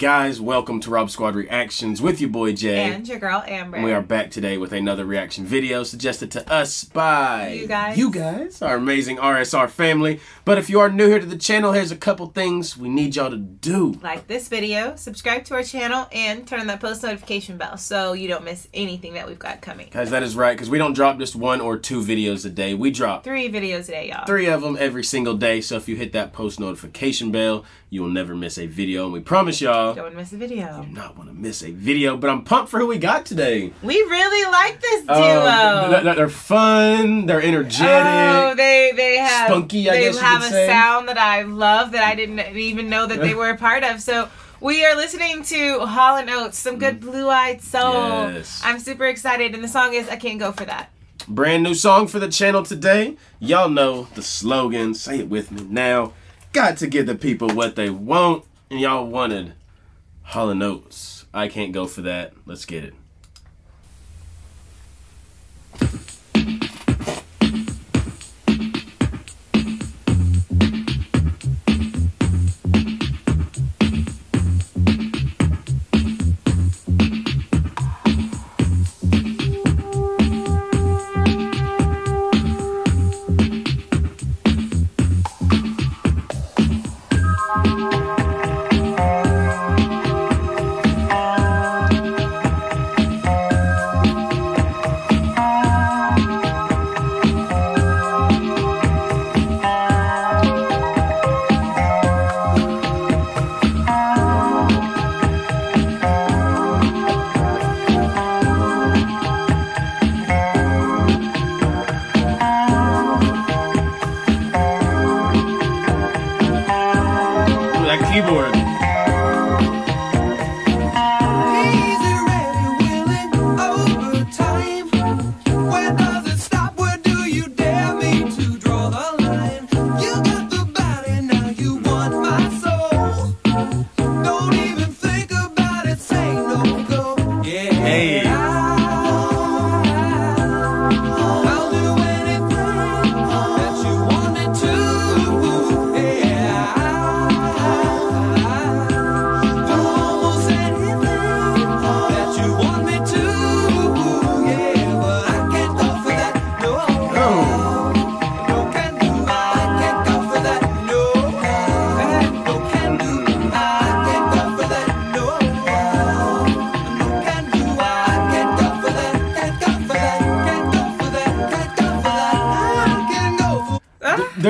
guys? Welcome to Rob Squad Reactions with your boy Jay. And your girl Amber. And we are back today with another reaction video suggested to us by you guys. You guys, our amazing RSR family. But if you are new here to the channel, here's a couple things we need y'all to do. Like this video, subscribe to our channel, and turn on that post notification bell so you don't miss anything that we've got coming. Guys, that is right, because we don't drop just one or two videos a day. We drop three videos a day, y'all. Three of them every single day. So if you hit that post notification bell, you will never miss a video. And we promise y'all, don't miss a video. You do not want to miss a video. But I'm pumped for who we got today. We really like this duo. Uh, they're fun. They're energetic. Oh, they they have spunky. I they have a say. sound that I love that I didn't even know that they were a part of. So. We are listening to Hall and Oates, some good mm. blue eyed soul. Yes. I'm super excited, and the song is I Can't Go For That. Brand new song for the channel today. Y'all know the slogan. Say it with me now. Got to give the people what they want. And y'all wanted Hall and Oates. I can't go for that. Let's get it. keyboard.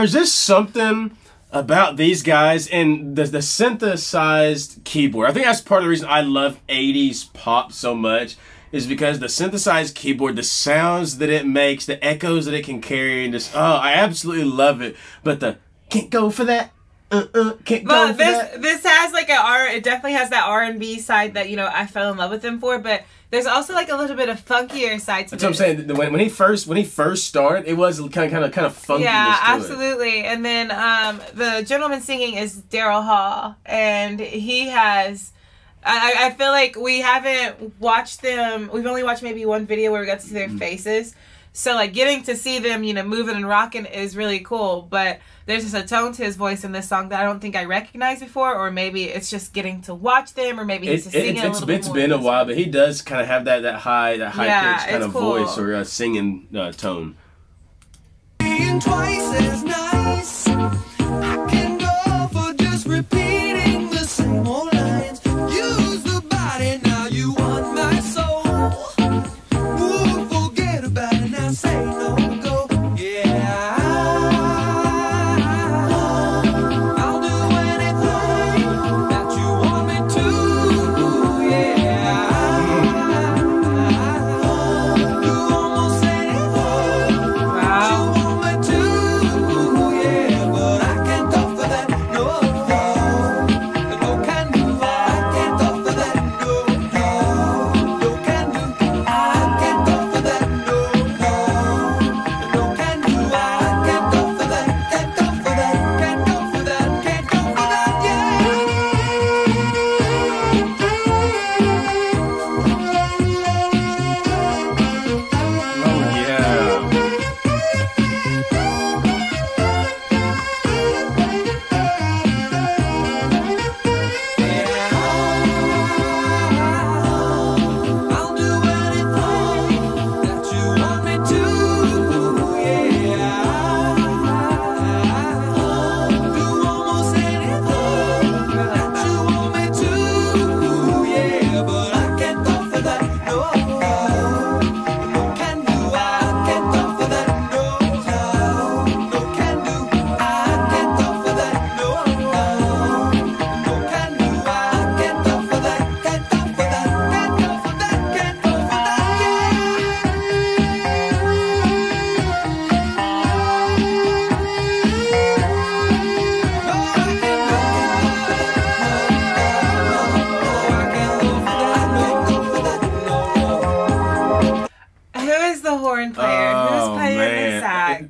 There's just something about these guys and the, the synthesized keyboard. I think that's part of the reason I love 80s pop so much is because the synthesized keyboard, the sounds that it makes, the echoes that it can carry, and just, oh, I absolutely love it. But the, can't go for that. Uh, uh, can't but go this, that. This has like an R. it definitely has that R&B side that, you know, I fell in love with him for, but there's also like a little bit of funkier side to it. That's what I'm saying. When, when he first when he first started, it was kind of kind of kind of funky. Yeah, absolutely. It. And then um, the gentleman singing is Daryl Hall, and he has. I, I feel like we haven't watched them. We've only watched maybe one video where we got to see their mm-hmm. So like getting to see them, you know, moving and rocking is really cool. But there's just a tone to his voice in this song that I don't think I recognized before, or maybe it's just getting to watch them, or maybe he's it, singing it's, a little it's bit been a while, but he does kind of have that that high that high yeah, pitch kind of cool. voice or uh, singing uh, tone. Being twice as nice, I can go for just repeating.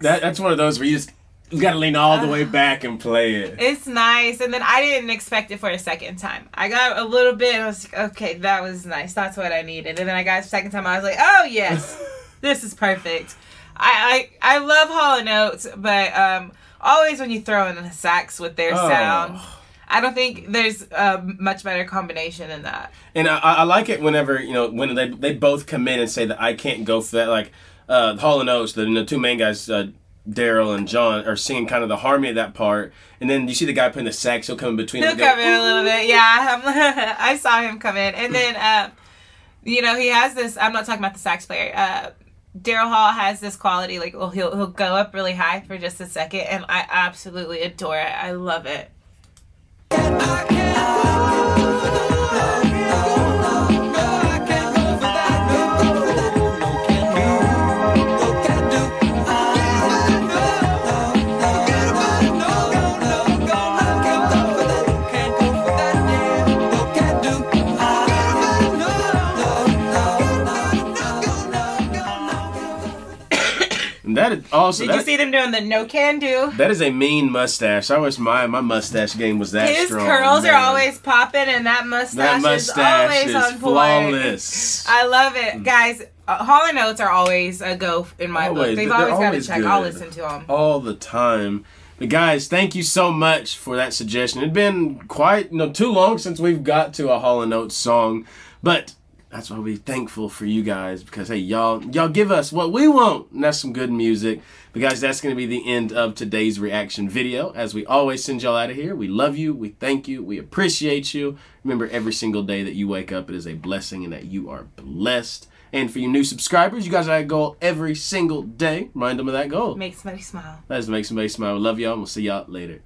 That, that's one of those where you just you got to lean all the way back and play it. It's nice, and then I didn't expect it for a second time. I got a little bit. And I was like, okay, that was nice. That's what I needed. And then I got a second time. I was like, oh yes, this is perfect. I I, I love Hall and Oates, but um, always when you throw in the sax with their Oh. sound, I don't think there's a much better combination than that. And I, I like it whenever you know when they they both come in and say that I can't go for that. Like uh, Hall and Oates, the, the two main guys, uh, Daryl and John, are singing kind of the harmony of that part. And then you see the guy playing the sax. He'll come in between. He'll them and come in a little bit. Yeah, I'm- saw him come in, and then um, you know he has this. I'm not talking about the sax player. Uh, Daryl Hall has this quality, like well, he'll he'll go up really high for just a second, and I absolutely adore it. I love it. That is also Did you that, see them doing the no can do? that is a mean mustache. I wish my my mustache game was that His strong. curls man. are always popping, and that mustache, that mustache is is, always on point. flawless. I love it, guys. Uh, Hall and Oates are always a go in my Always. book. They've They're always got to always check. I'll listen to them. all the time. But guys, thank you so much for that suggestion. It's been quite you know too long since we've got to a Hall and Oates song, but that's why we're thankful for you guys because hey y'all y'all give us what we want and that's some good music. But guys, that's gonna be the end of today's reaction video. As we always send y'all out of here, we love you, we thank you, we appreciate you. Remember every single day that you wake up it is a blessing and that you are blessed. And for you new subscribers, you guys got a goal every single day. Remind them of that goal. Make somebody smile. That is make somebody smile. We love y'all and we'll see y'all later.